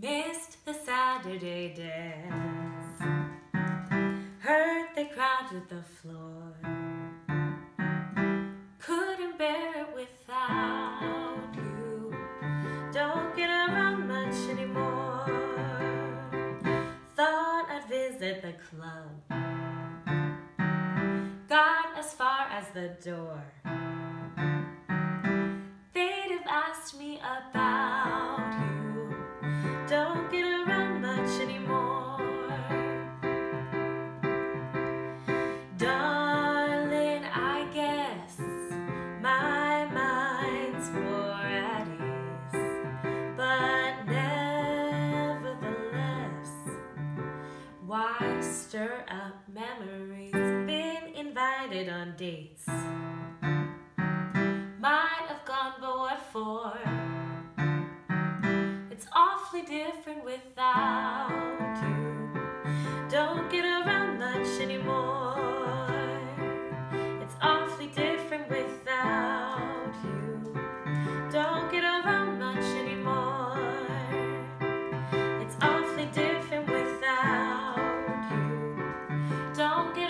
Missed the Saturday dance. Heard they crowded the floor. Couldn't bear it without you. Don't get around much anymore. Thought I'd visit the club. Got as far as the door. stir up memories. Been invited on dates. Might have gone, but what for? It's awfully different without you. Don't get don't give